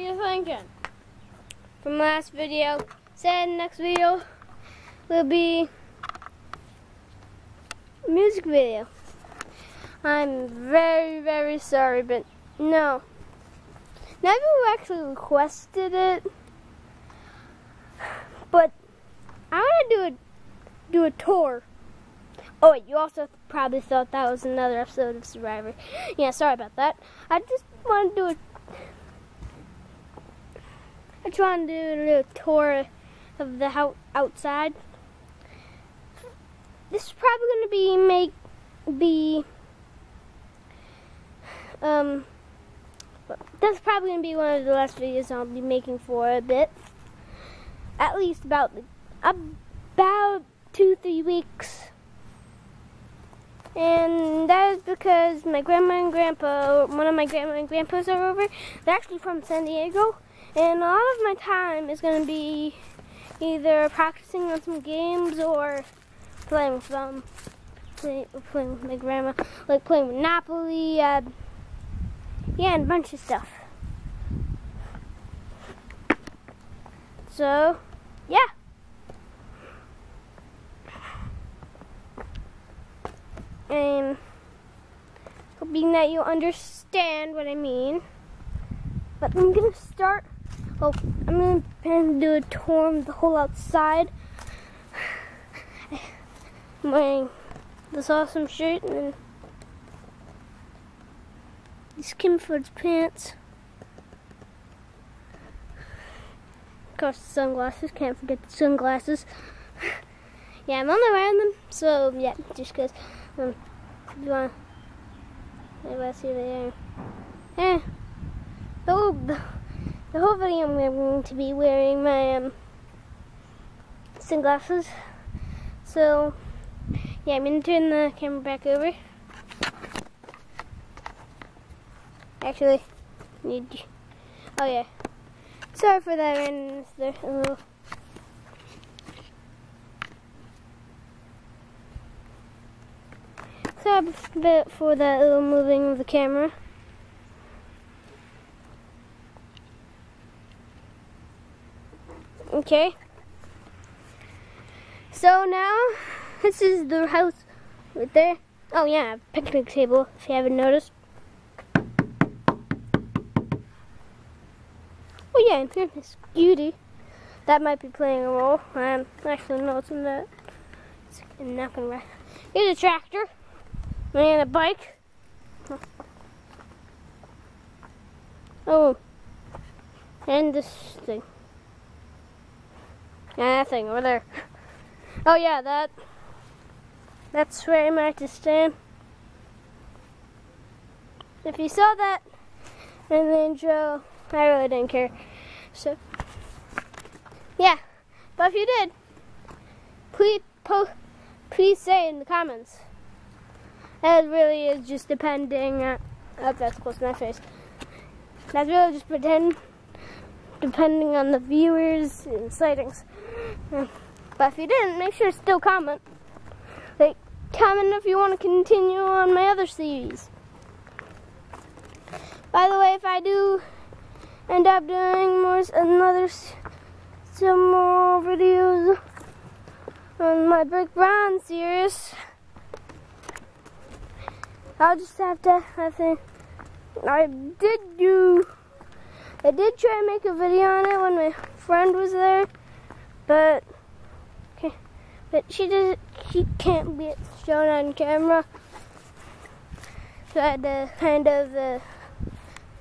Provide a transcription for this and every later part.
you're thinking. From last video, said next video will be music video. I'm very, very sorry, but no. You actually requested it, but I want to do a do a tour. Oh wait, you also probably thought that was another episode of Survivor. Yeah, sorry about that. I just want to do a I just want to do a little tour of the house outside. This is probably going to be make be um that's probably going to be one of the last videos I'll be making for a bit. At least about about two three weeks. And that is because my grandma and grandpa, one of my grandma and grandpas are over. They're actually from San Diego. And a lot of my time is going to be either practicing on some games or playing with them. Play, playing with my grandma, like playing Monopoly, uh, yeah, and a bunch of stuff. So, yeah. And hoping that you understand what I mean. But I'm gonna start Oh, I'm gonna do a tour of the whole outside. I'm wearing this awesome shirt and then these Kim Ford's pants. Of course, the sunglasses. Can't forget the sunglasses. yeah, I'm only wearing them, so yeah, just because. Um, you want, to see there. Yeah. Oh. Video I'm going to be wearing my um, sunglasses. So, yeah, I'm going to turn the camera back over. Actually, need oh yeah. Sorry for that randomness there. A little. Sorry for that little moving of the camera. Okay. So now, this is the house right there. Oh yeah, picnic table, if you haven't noticed. Oh yeah, and here's beauty. That might be playing a role. I'm actually noticing that. It's not gonna. Here's a tractor. And a bike. Oh. And this thing. Yeah, that thing over there. Oh yeah, that. That's where I might to stand. If you saw that in the intro, I really didn't care. So, yeah. But if you did, please post, please say in the comments. That really is just depending. Uh, oh, that's close to my face. That's really just pretend, depending on the viewers and sightings. Hmm. But if you didn't, make sure to still comment. Like, comment if you want to continue on my other series. By the way, if I do end up doing more another some more videos on my Brick Brown series, I'll just have to. I think I did do. I did try to make a video on it when my friend was there. But but she doesn't. She can't be shown on camera. So I had to kind of uh,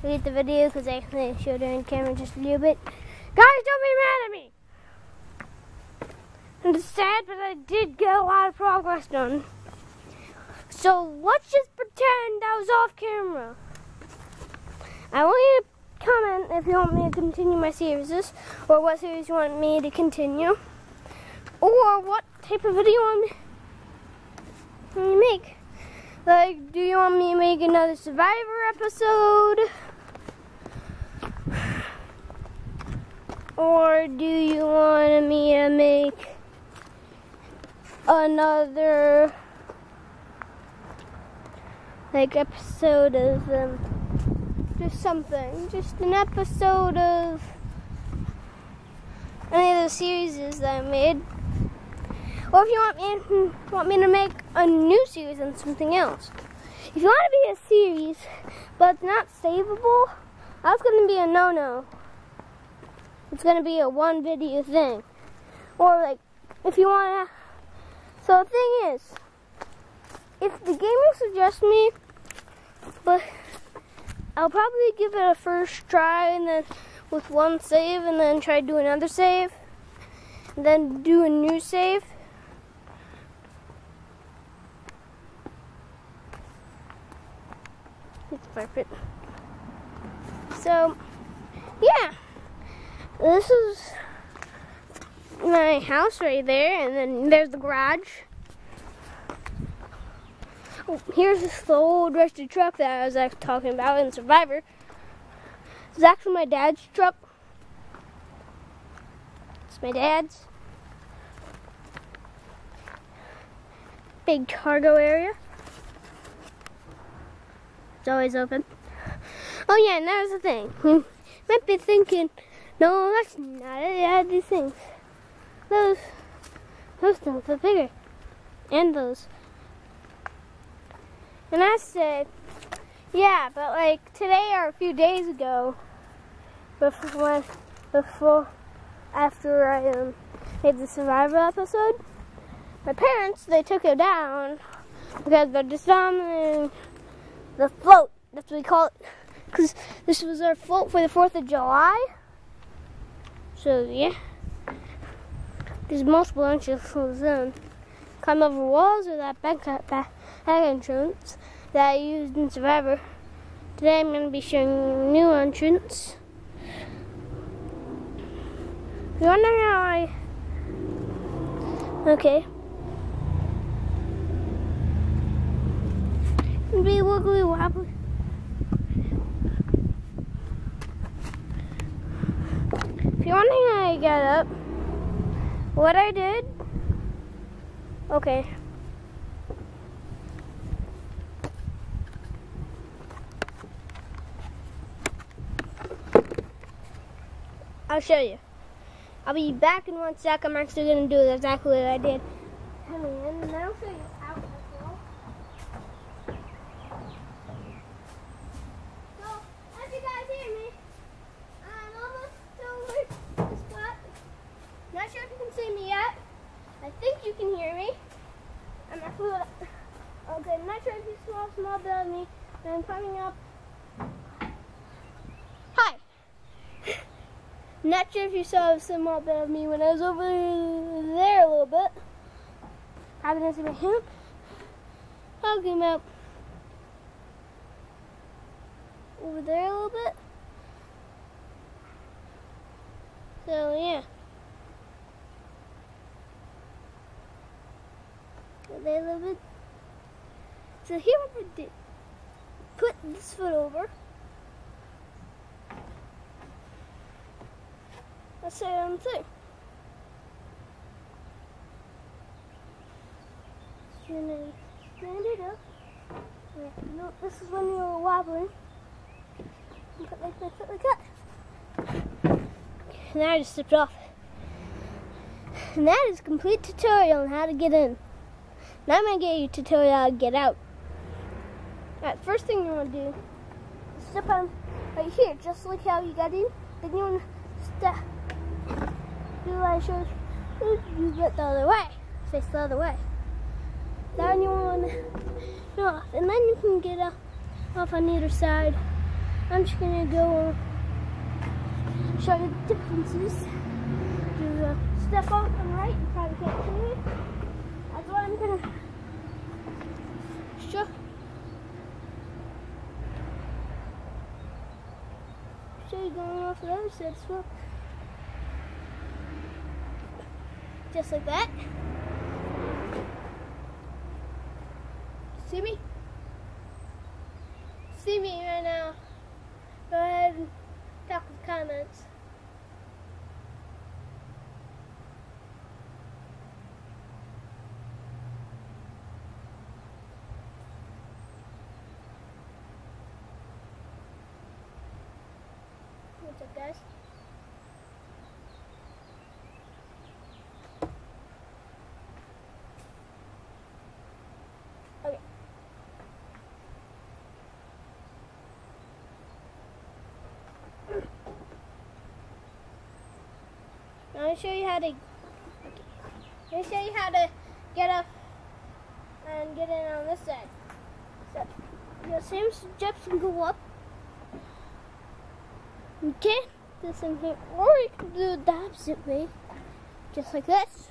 delete the video because I actually showed her on camera just a little bit. Guys, don't be mad at me. I'm sad, but I did get a lot of progress done. So let's just pretend I was off camera. I want you to comment if you want me to continue my series or what series you want me to continue or what type of video me to make. Like, do you want me to make another Survivor episode? Or do you want me to make another like episode of um just something, just an episode of any of the series that I made. Or if you want me want me to make a new series on something else. If you want to be a series, but it's not savable, that's going to be a no-no. It's going to be a one video thing. Or like, if you want to, so the thing is, if the game will suggest me, but I'll probably give it a first try and then with one save and then try to do another save. Then do a new save. It's perfect. So, yeah. This is my house right there, and then there's the garage. Here's the old rusty truck that I was like, talking about in Survivor. It's actually my dad's truck. It's my dad's. Big cargo area. It's always open. Oh yeah, and was the thing. Hmm. You might be thinking, no, that's not it. It had these things. Those, those things are bigger. And those. And I said, yeah, but like today or a few days ago, before, before, after I um, made the survival episode, my parents, they took it down because they're disarming the float. That's what we call it. Because this was our float for the 4th of July. So, yeah. There's multiple entrances in. Climb over walls or that back entrance that I used in Survivor. Today I'm going to be showing you new entrance. You wonder how I... Okay. Be wiggly wobbly. If you're wondering how I got up, what I did, okay. I'll show you. I'll be back in one sec. I'm actually going to do exactly what I did. Come in, and I'll show you how as well. So, as you guys hear me, I'm almost over the spot. Not sure if you can see me yet. I think you can hear me. I'm actually, okay, I'm not sure if you saw a small bit of me, but I'm coming up Not sure if you saw a small bit of me when I was over there a little bit. Probably didn't see my him. I'll him out over there a little bit. So yeah. There a little bit. So here we put this foot over. The same thing. And then stand it up. no, this is when you're wobbling. You put like like that. And I just slipped off. And that is a complete tutorial on how to get in. Now I'm going to get you a tutorial how to get out. Alright, first thing you want to do is step on right here, just like how you got in. Then you want to step you get the other way. Face the other way. Then you want to off, and then you can get off on either side. I'm just gonna go show you the differences. Do uh, step off the right, you probably can't see me. That's what I'm gonna show. Show you going off the other side as well. Just like that. See me? See me right now. Go ahead and talk with comments. it, guys. Okay. Now I'll show you how to. Let me show you how to get up and get in on this side. So, the same steps can go up. Okay, this in here, or you can do it the opposite way, just like this.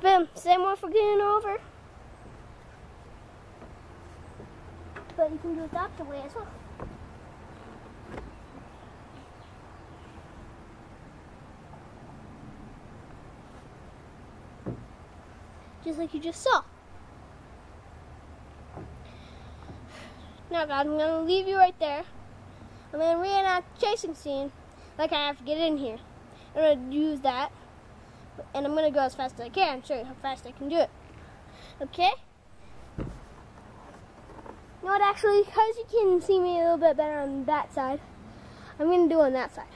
Boom, same way for getting over. But you can do it the opposite way as well. Just like you just saw. Now, guys, I'm going to leave you right there. I'm going to reenact the chasing scene like I have to get in here. I'm going to use that. And I'm going to go as fast as I can, show you how fast I can do it. Okay? You know what, actually, because you can see me a little bit better on that side, I'm going to do on that side.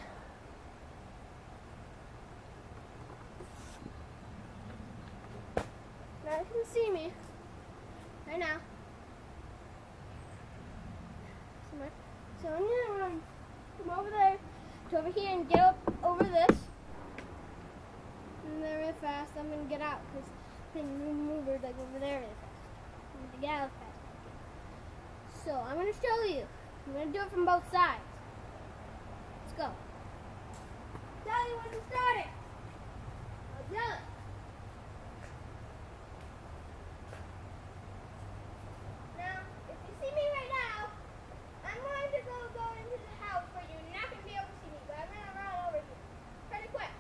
Now you can see me right now. Somewhere. So I'm gonna run from over there to over here and get up over this. And then really fast, I'm gonna get out because things move like over there really fast. I'm gonna get out fast. So I'm gonna show you. I'm gonna do it from both sides. Let's go. Tell you when to start it. I'll tell it. Now, if you see me right now, I'm going to go go into the house for you. You're not going to be able to see me, but I'm going to run over here. Pretty quick.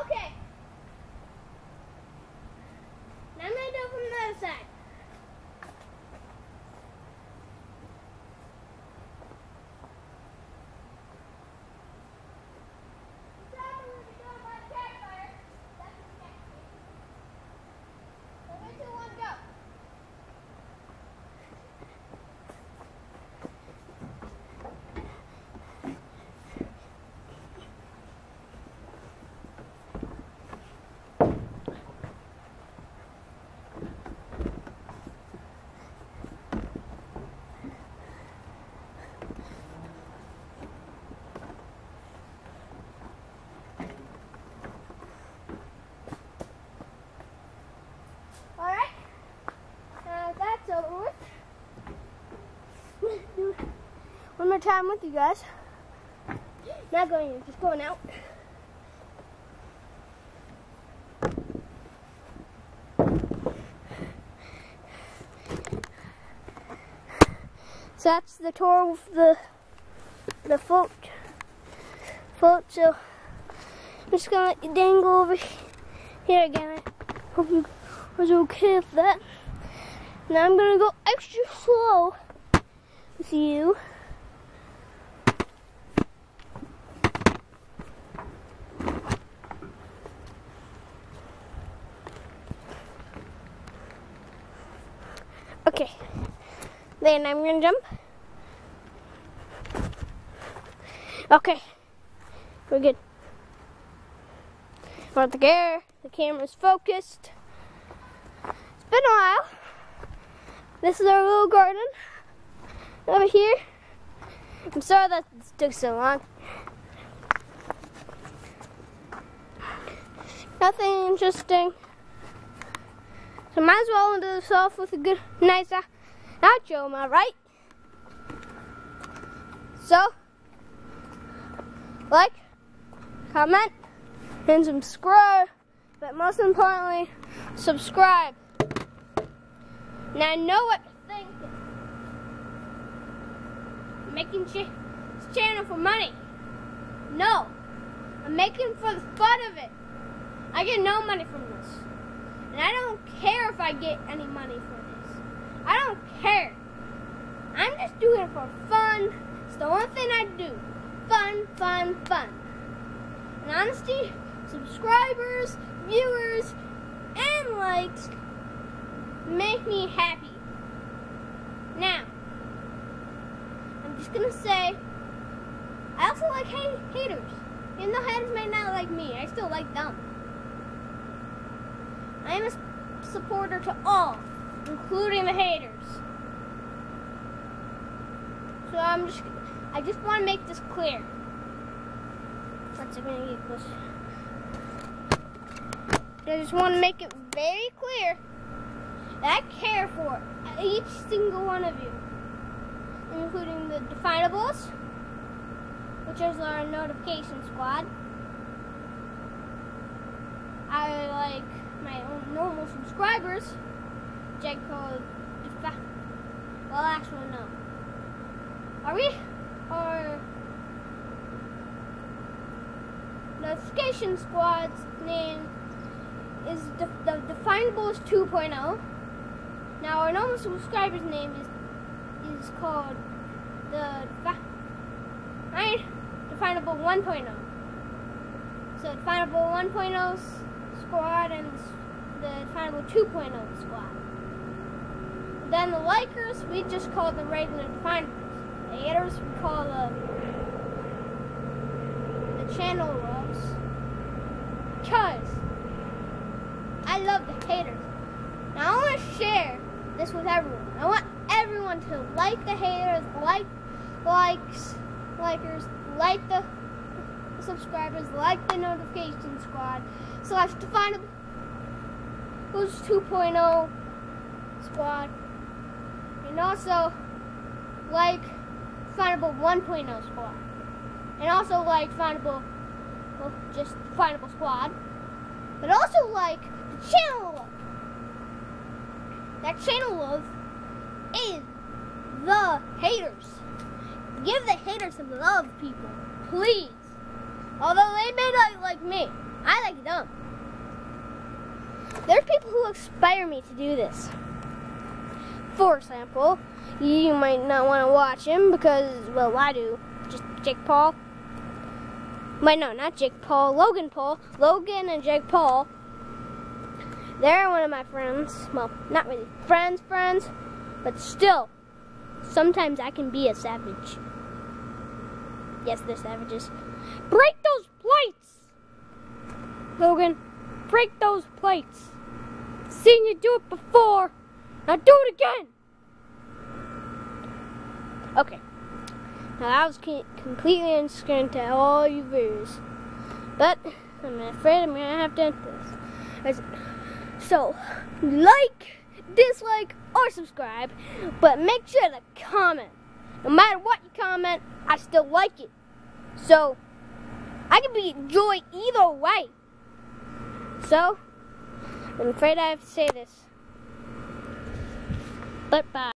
Okay. Now I'm going to do it from the other side. Sorry, we're going by the campfire. That's the next thing. So three, two, one, go. Alright. Uh, that's over with. Time with you guys. Not going in, just going out. So that's the tour of the the float. Float. So I'm just gonna let you dangle over here again. I hope you was okay with that. Now I'm gonna go extra slow with you. Okay. Then I'm gonna jump. Okay. We're good. Want the gear. The camera's focused. It's been a while. This is our little garden over here. I'm sorry that took so long. Nothing interesting. So might as well end this off with a good, nice uh, am I right? So, like, comment, and subscribe. But most importantly, subscribe. Now I know what you're thinking. I'm making ch this channel for money. No. I'm making for the fun of it. I get no money from this. And I don't care if I get any money for this. I don't care. I'm just doing it for fun. It's the only thing I do. Fun, fun, fun. And honesty, subscribers, viewers, and likes make me happy. Now, I'm just gonna say, I also like ha haters. Even though haters may not like me, I still like them. I am a supporter to all, including the haters. So I'm just, I just want to make this clear. What's it gonna get close? I just want to make it very clear that I care for each single one of you, including the definables, which is our notification squad. I like my own normal subscribers, Called Defi- Well, actually, no. Are we? Or notification squad's name is the, the Definables 2.0. Now our normal subscriber's name is is called the Defi- Definable 1.0. So Definable 1.0 squad and the Definable 2.0 squad. Then the likers, we just call the regular Definables. The haters, we call the the channel loves. Because I love the haters. Now I want to share this with everyone. I want everyone to like the haters, like likes, likers, like the subscribers, like the notification squad, slash define who's 2.0 squad, and also like findable 1.0 squad, and also like findable, well, just findable squad, but also like the channel love. That channel love is the haters. Give the haters some love, people, please. Although they may not like me, I like them. There are people who inspire me to do this. For example, you might not want to watch him because, well, I do. Just Jake Paul. Wait, no, not Jake Paul. Logan Paul. Logan and Jake Paul. They're one of my friends. Well, not really friends, friends, but still, sometimes I can be a savage. Yes, they're savages. Break those plates! Logan, break those plates. Seen you do it before. Now do it again. Okay. Now that was completely unscreen to all you viewers. But I'm afraid I'm gonna have to end this. So, like, dislike, or subscribe, but make sure to comment. No matter what you comment, I still like it. So, I can be joy either way. So, I'm afraid I have to say this. But bye.